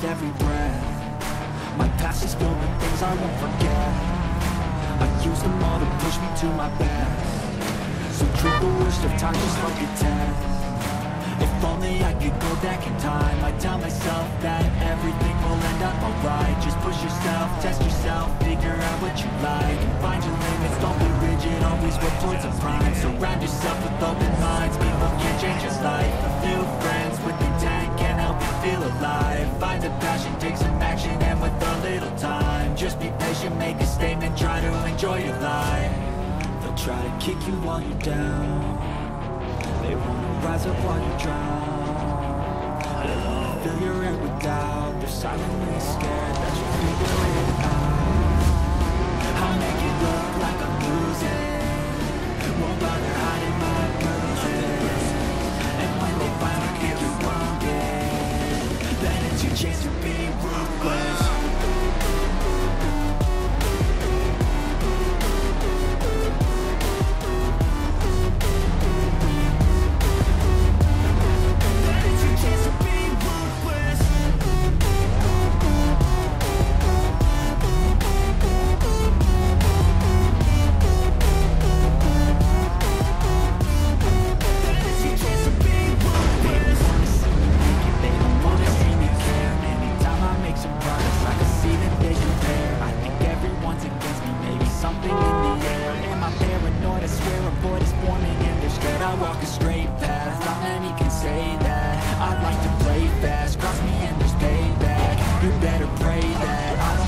with every breath. My past is filled with things I won't forget. I use them all to push me to my best. So treat the worst of times just like a test. If only I could go back in time. I'd tell myself that everything will end up alright. Just push yourself, test yourself, figure out what you like. Find your limits, don't be rigid, always work towards a prime. Surround yourself with open minds, people can change your life. A few friends with intent feel alive. Find a passion, take some action, and with a little time Just be patient, make a statement, try to enjoy your life. They'll try to kick you while you're down. They wanna rise up while you drown They wanna fill your head with doubt. They're silently scared that you'll figure it out. I'll make it look like I'm losing. Won't bother hiding my bruises something in the air. Am I paranoid? I swear a void is forming and they're scared I walk a straight path. Not many can say that. I'd like to play fast. Cross me and there's payback. You better pray that. I don't